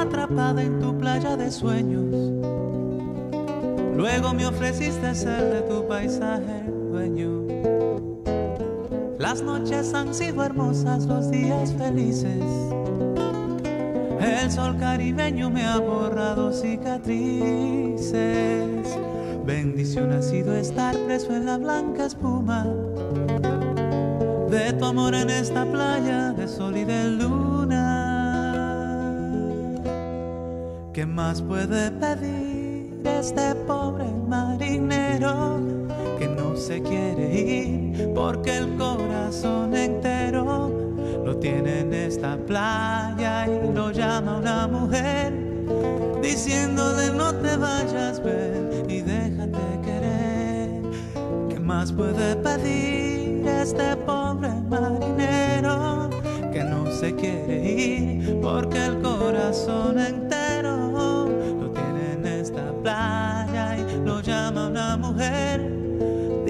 atrapada en tu playa de sueños. Luego me ofreciste ser de tu paisaje dueño. Las noches han sido hermosas, los días felices. El sol caribeño me ha borrado cicatrices. Bendición ha sido estar preso en la blanca espuma de tu amor en esta playa de sol y de luna. ¿Qué más puede pedir este pobre marinero que no se quiere ir porque el corazón entero lo tiene en esta playa y lo llama una mujer diciéndole no te vayas ven y déjate querer? ¿Qué más puede pedir este pobre marinero que no se quiere ir porque el corazón entero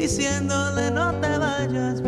diciéndole no te vayas